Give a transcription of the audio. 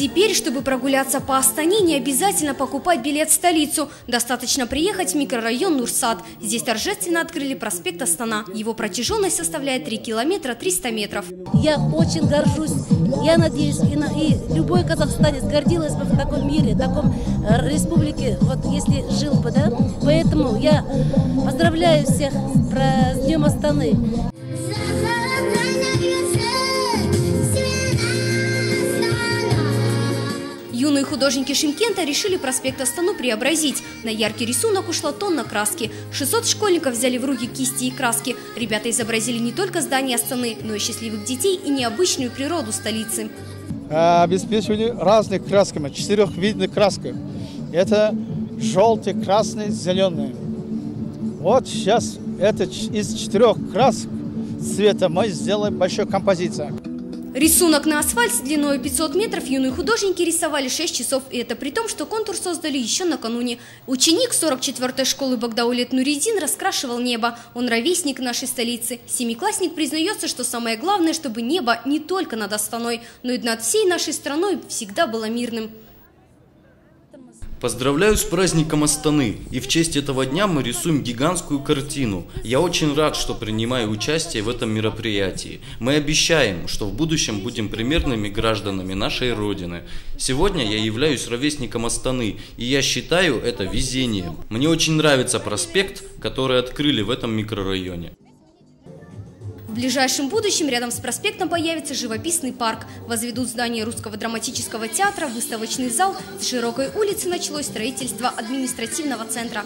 Теперь, чтобы прогуляться по Астане, не обязательно покупать билет в столицу. Достаточно приехать в микрорайон Нурсад. Здесь торжественно открыли проспект Астана. Его протяженность составляет 3 километра 300 метров. Я очень горжусь. Я надеюсь, и, на, и любой казахстанец гордилась бы в таком мире, в таком э, республике, вот если жил бы, да? Поэтому я поздравляю всех с Днем Астаны. Художники Шимкента решили проспект Астану преобразить. На яркий рисунок ушла тонна краски. 600 школьников взяли в руки кисти и краски. Ребята изобразили не только здание Астаны, но и счастливых детей и необычную природу столицы. Обеспечивали разными красками, четырех видных красками. Это желтый, красный, зеленый. Вот сейчас это из четырех красок цвета мы сделаем большую композицию. Рисунок на асфальте длиной 500 метров юные художники рисовали 6 часов, и это при том, что контур создали еще накануне. Ученик 44-й школы Багдаулет Нуридин раскрашивал небо. Он ровесник нашей столицы. Семиклассник признается, что самое главное, чтобы небо не только над Астаной, но и над всей нашей страной всегда было мирным. Поздравляю с праздником Астаны, и в честь этого дня мы рисуем гигантскую картину. Я очень рад, что принимаю участие в этом мероприятии. Мы обещаем, что в будущем будем примерными гражданами нашей Родины. Сегодня я являюсь ровесником Астаны, и я считаю это везением. Мне очень нравится проспект, который открыли в этом микрорайоне. В ближайшем будущем рядом с проспектом появится живописный парк. Возведут здание Русского драматического театра, выставочный зал. С широкой улицы началось строительство административного центра.